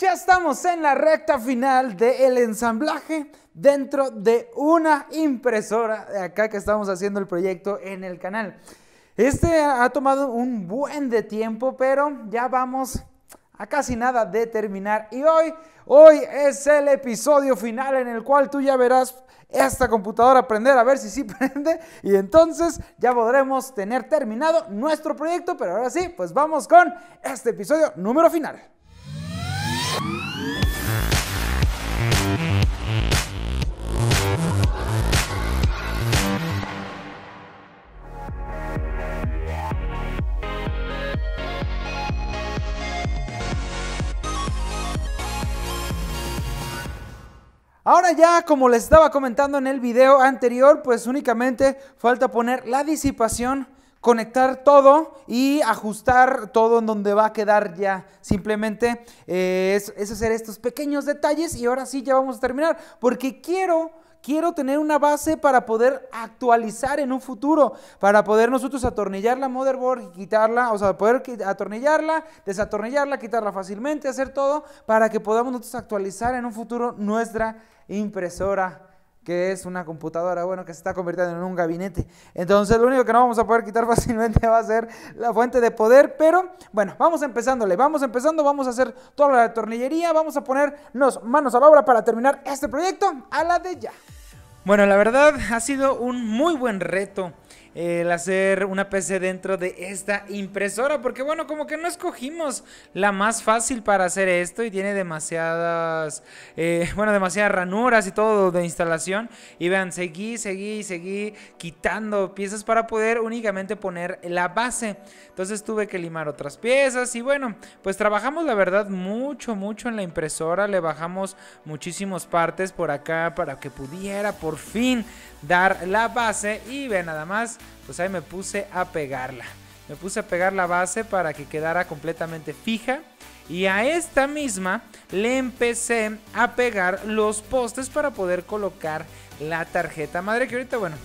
Ya estamos en la recta final del ensamblaje dentro de una impresora de acá que estamos haciendo el proyecto en el canal. Este ha tomado un buen de tiempo, pero ya vamos a casi nada de terminar. Y hoy, hoy es el episodio final en el cual tú ya verás esta computadora prender a ver si sí prende y entonces ya podremos tener terminado nuestro proyecto, pero ahora sí, pues vamos con este episodio número final. Ahora ya, como les estaba comentando en el video anterior, pues únicamente falta poner la disipación, conectar todo y ajustar todo en donde va a quedar ya. Simplemente eh, es, es hacer estos pequeños detalles y ahora sí ya vamos a terminar, porque quiero quiero tener una base para poder actualizar en un futuro, para poder nosotros atornillar la motherboard y quitarla, o sea, poder atornillarla, desatornillarla, quitarla fácilmente, hacer todo para que podamos nosotros actualizar en un futuro nuestra impresora que es una computadora, bueno, que se está convirtiendo en un gabinete. Entonces, lo único que no vamos a poder quitar fácilmente va a ser la fuente de poder, pero bueno, vamos empezándole, vamos empezando, vamos a hacer toda la tornillería, vamos a ponernos manos a la obra para terminar este proyecto a la de ya. Bueno, la verdad ha sido un muy buen reto el hacer una PC dentro de esta impresora. Porque bueno, como que no escogimos la más fácil para hacer esto y tiene demasiadas, eh, bueno, demasiadas ranuras y todo de instalación. Y vean, seguí, seguí, seguí quitando piezas para poder únicamente poner la base. Entonces tuve que limar otras piezas y bueno, pues trabajamos la verdad mucho, mucho en la impresora. Le bajamos muchísimas partes por acá para que pudiera por fin dar la base y ve nada más, pues ahí me puse a pegarla. Me puse a pegar la base para que quedara completamente fija y a esta misma le empecé a pegar los postes para poder colocar la tarjeta madre que ahorita bueno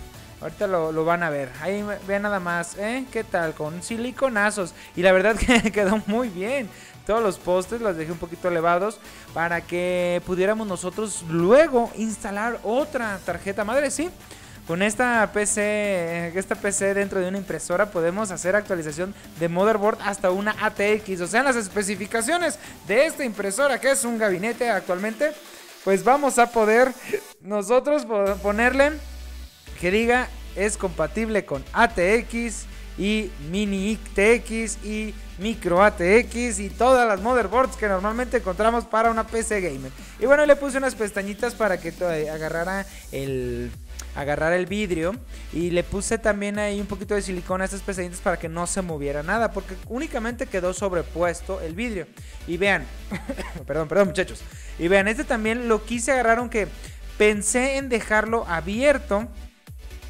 Ahorita lo, van a ver. Ahí ve nada más, ¿eh? ¿Qué tal? Con siliconazos. Y la verdad que quedó muy bien. Todos los postes los dejé un poquito elevados para que pudiéramos nosotros luego instalar otra tarjeta madre, ¿sí? Con esta PC, esta PC dentro de una impresora podemos hacer actualización de motherboard hasta una ATX. O sea, las especificaciones de esta impresora que es un gabinete actualmente, pues vamos a poder nosotros ponerle que diga es compatible con ATX y mini TX y micro ATX y todas las motherboards que normalmente encontramos para una PC gamer. Y bueno, le puse unas pestañitas para que agarrara el agarrar el vidrio y le puse también ahí un poquito de silicona a estas pestañitas para que no se moviera nada porque únicamente quedó sobrepuesto el vidrio. Y vean perdón perdón muchachos. Y vean este también lo quise agarrar aunque pensé en dejarlo abierto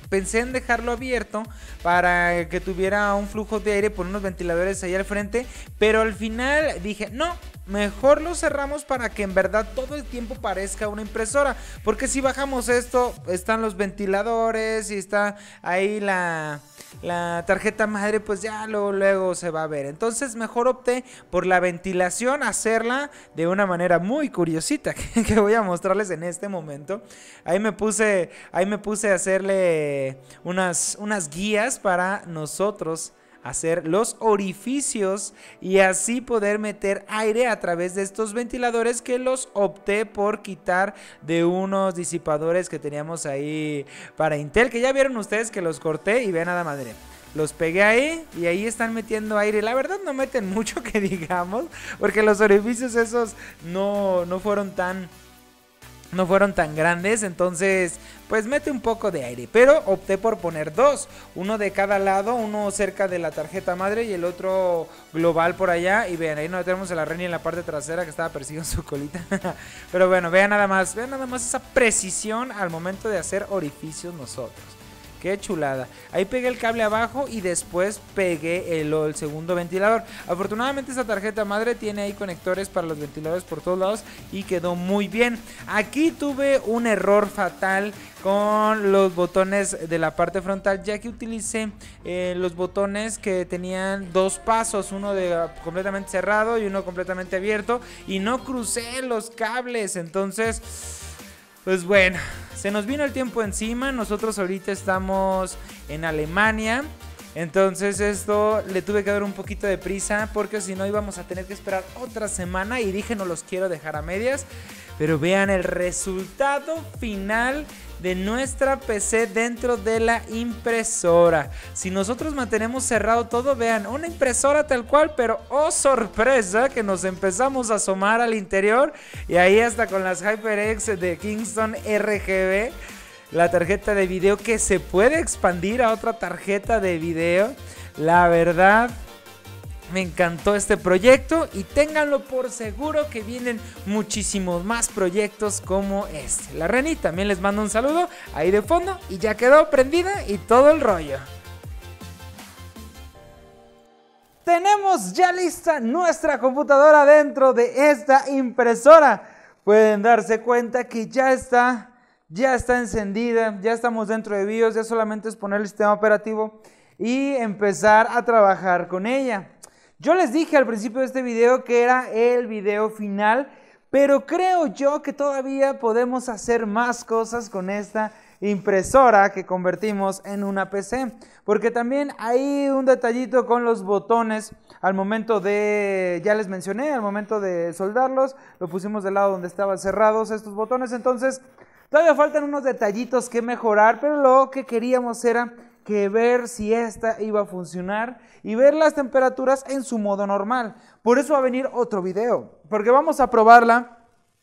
pensé en dejarlo abierto para que tuviera un flujo de aire por unos ventiladores ahí al frente, pero al final dije, no, mejor lo cerramos para que en verdad todo el tiempo parezca una impresora, porque si bajamos esto, están los ventiladores y está ahí la la tarjeta madre pues ya luego, luego se va a ver. Entonces mejor opté por la ventilación, hacerla de una manera muy curiosita que, voy a mostrarles en este momento. Ahí me puse, ahí me puse a hacerle unas, unas guías para nosotros hacer los orificios y así poder meter aire a través de estos ventiladores que los opté por quitar de unos disipadores que teníamos ahí para Intel, que ya vieron ustedes que los corté y vean nada madre. Los pegué ahí y ahí están metiendo aire. La verdad no meten mucho que digamos, porque los orificios esos no, no fueron tan no fueron tan grandes, entonces pues mete un poco de aire, pero opté por poner dos, uno de cada lado, uno cerca de la tarjeta madre y el otro global por allá, y vean, ahí no tenemos a la Reni en la parte trasera que estaba persiguiendo su colita, pero bueno, vean nada más, vean nada más esa precisión al momento de hacer orificios nosotros. Qué chulada. Ahí pegué el cable abajo y después pegué el, el, segundo ventilador. Afortunadamente esta tarjeta madre tiene ahí conectores para los ventiladores por todos lados y quedó muy bien. Aquí tuve un error fatal con los botones de la parte frontal ya que utilicé eh, los botones que tenían dos pasos, uno de completamente cerrado y uno completamente abierto y no crucé los cables, entonces pues bueno, se nos vino el tiempo encima, nosotros ahorita estamos en Alemania. Entonces esto le tuve que dar un poquito de prisa porque si no íbamos a tener que esperar otra semana y dije no los quiero dejar a medias. Pero vean el resultado final de nuestra PC dentro de la impresora. Si nosotros mantenemos cerrado todo, vean, una impresora tal cual, pero oh sorpresa que nos empezamos a asomar al interior y ahí hasta con las HyperX de Kingston RGB, la tarjeta de video que se puede expandir a otra tarjeta de video. La verdad, me encantó este proyecto y ténganlo por seguro que vienen muchísimos más proyectos como este. La Reni también les mando un saludo ahí de fondo y ya quedó prendida y todo el rollo. Tenemos ya lista nuestra computadora dentro de esta impresora. Pueden darse cuenta que ya está, ya está encendida, ya estamos dentro de BIOS, ya solamente es poner el sistema operativo y empezar a trabajar con ella. Yo les dije al principio de este video que era el video final, pero creo yo que todavía podemos hacer más cosas con esta impresora que convertimos en una PC. Porque también hay un detallito con los botones al momento de, ya les mencioné, al momento de soldarlos, lo pusimos del lado donde estaban cerrados estos botones. Entonces, todavía faltan unos detallitos que mejorar, pero lo que queríamos era que ver si esta iba a funcionar y ver las temperaturas en su modo normal. Por eso va a venir otro video, porque vamos a probarla,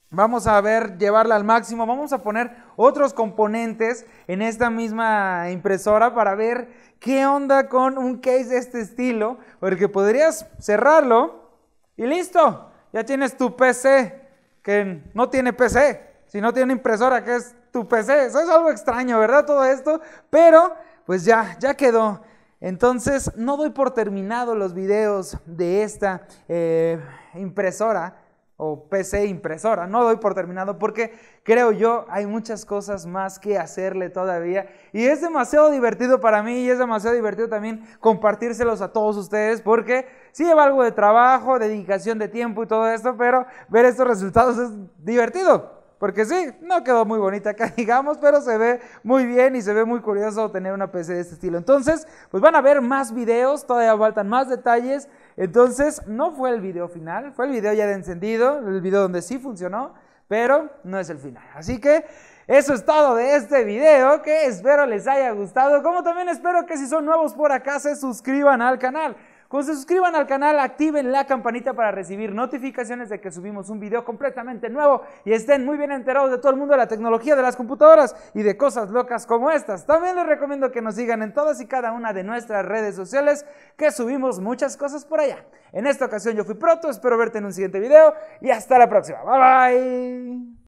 vamos a ver, llevarla al máximo, vamos a poner otros componentes en esta misma impresora para ver qué onda con un case de este estilo, porque podrías cerrarlo y listo, ya tienes tu PC, que no tiene PC, si no tiene impresora, que es tu PC. Eso es algo extraño, ¿verdad? Todo esto, pero pues ya, ya quedó. Entonces, no doy por terminado los videos de esta eh, impresora o PC impresora. No doy por terminado porque creo yo hay muchas cosas más que hacerle todavía. Y es demasiado divertido para mí y es demasiado divertido también compartírselos a todos ustedes porque sí lleva algo de trabajo, dedicación de tiempo y todo esto, pero ver estos resultados es divertido. Porque sí, no quedó muy bonita acá, digamos, pero se ve muy bien y se ve muy curioso tener una PC de este estilo. Entonces, pues van a ver más videos, todavía faltan más detalles. Entonces, no fue el video final, fue el video ya de encendido, el video donde sí funcionó, pero no es el final. Así que eso es todo de este video, que espero les haya gustado. Como también espero que si son nuevos por acá se suscriban al canal. Cuando se suscriban al canal, activen la campanita para recibir notificaciones de que subimos un video completamente nuevo y estén muy bien enterados de todo el mundo de la tecnología de las computadoras y de cosas locas como estas. También les recomiendo que nos sigan en todas y cada una de nuestras redes sociales que subimos muchas cosas por allá. En esta ocasión yo fui Proto, espero verte en un siguiente video y hasta la próxima. Bye bye.